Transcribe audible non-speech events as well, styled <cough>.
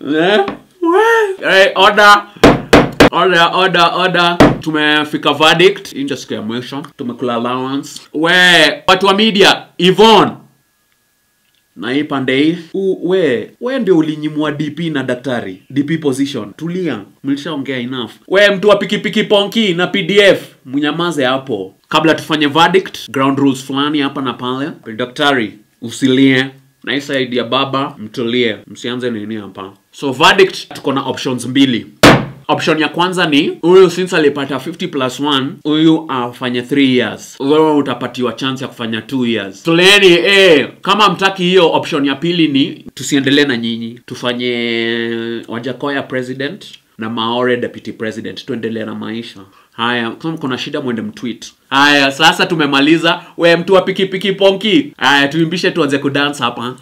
Eh? We- <laughs> Eh, order. Order order order. Tumefika verdict. Ndio siku ya mwisho. Tumekula allowance. We watu wa media Yvonne. Na hii pande hii we we ndio ulinyimwa dp na daktari. Dp position. Tulia. Mlishaongea enough. We mtu wa pikipiki ponki na pdf mnyamaze hapo. Kabla tufanye verdict ground rules fulani hapa na pale. Daktari usilie. Na hii side ya baba mtulie. Msianze nini hapa? So verdict tuko na options mbili. Option ya kwanza ni huyu since alipata 50 plus 1 huyu afanye 3 years. Wewe utapatiwa chance ya kufanya 2 years. Tuleni eh, kama mtaki hiyo option ya pili ni tusiendelee na nyinyi. Tufanye wajakoya president na maore deputy president. Tuendelee na maisha. Haya kama kuna shida mwende mtweet. Haya sasa tumemaliza. We mtu wa pikipiki ponki. Haya tuimbishe tuanze kudance hapa <laughs>